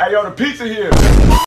Hey, yo, the pizza here.